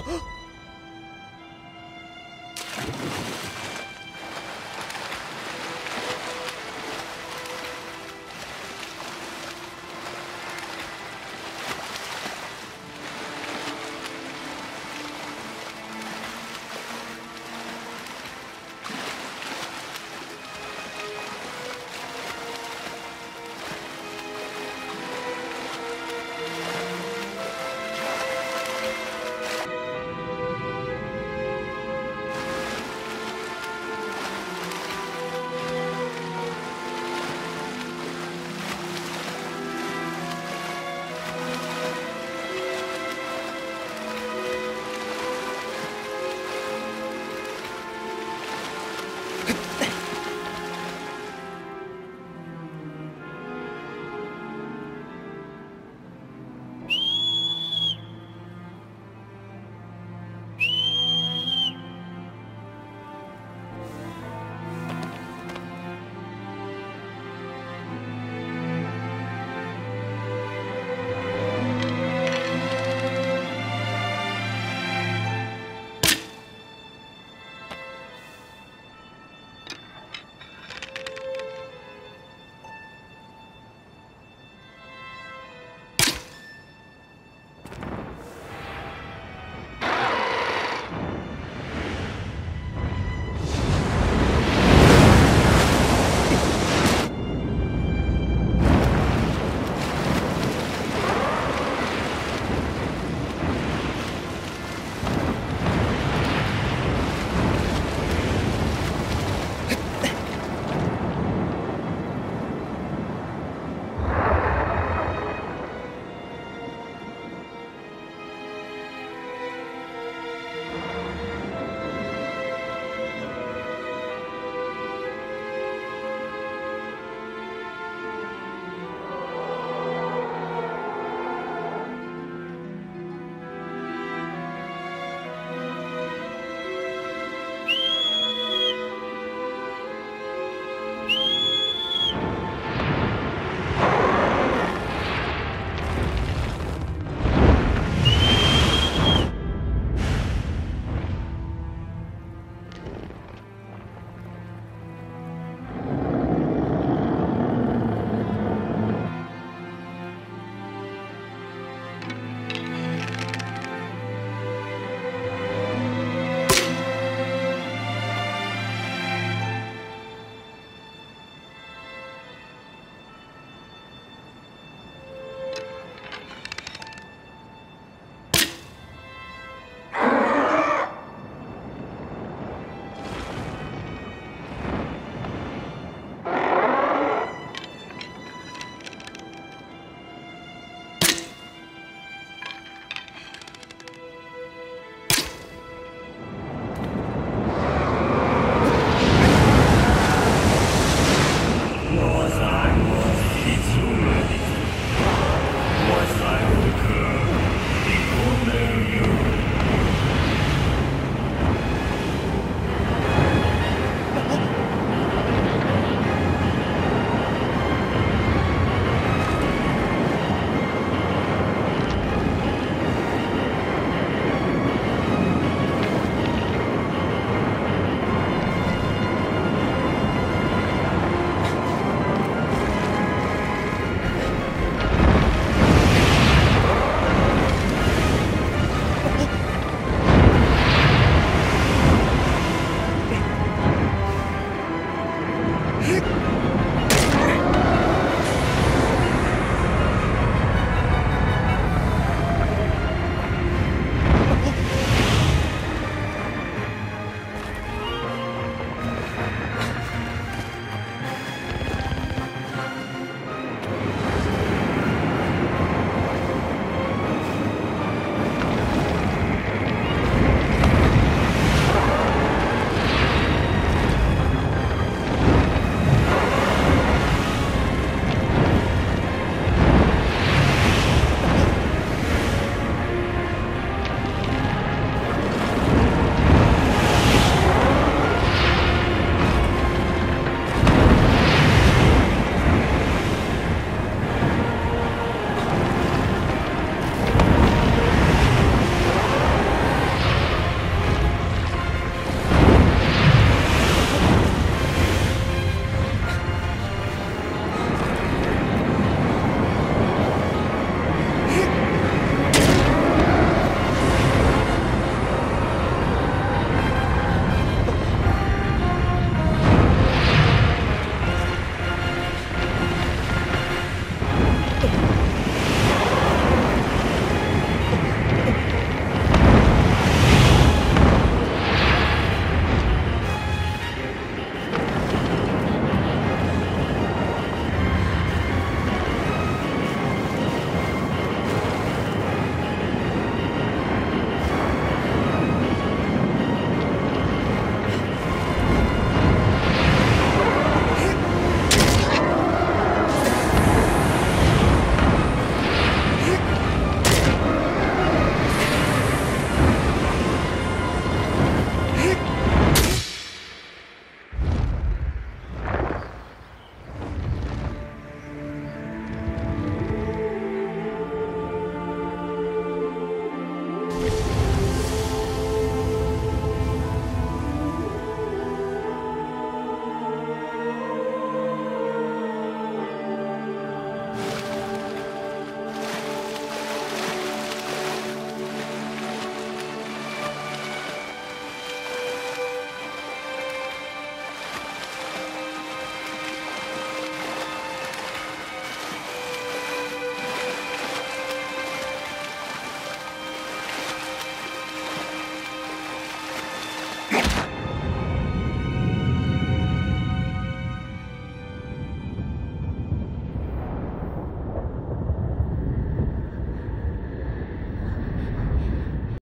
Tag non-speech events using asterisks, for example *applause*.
*gasps* Oh,